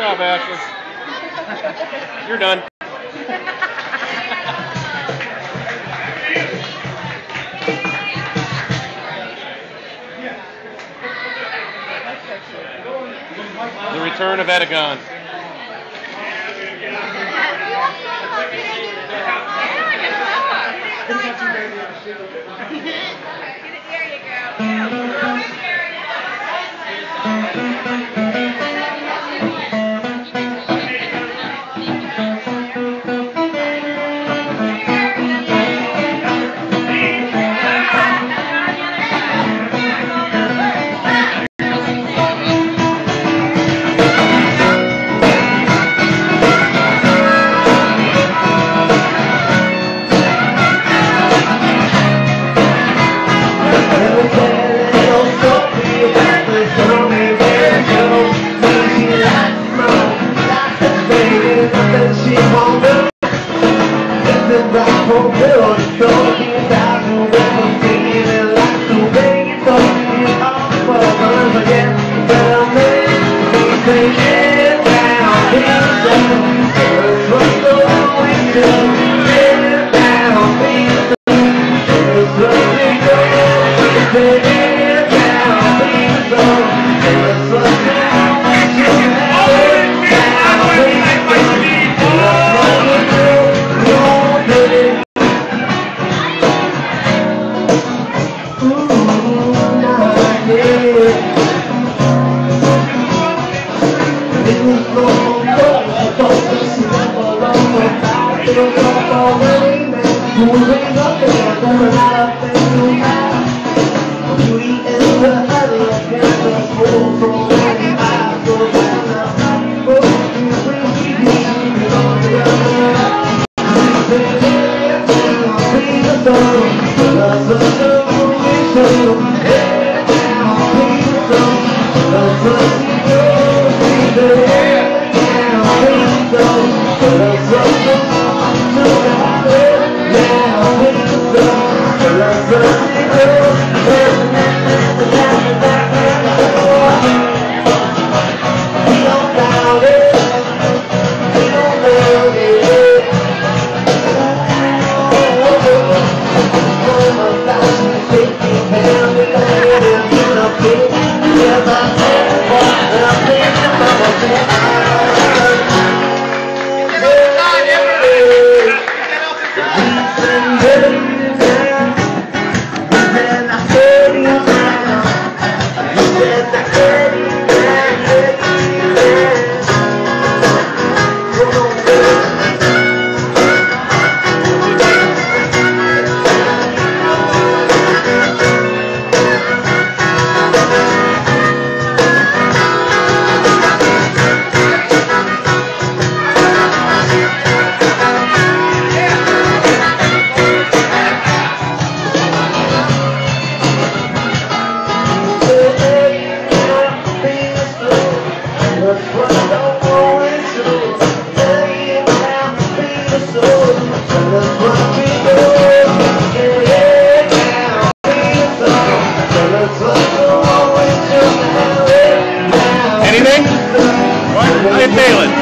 job, Ashley. You're done. The return of Edagon. Let's Anything? What? Ryan Palin.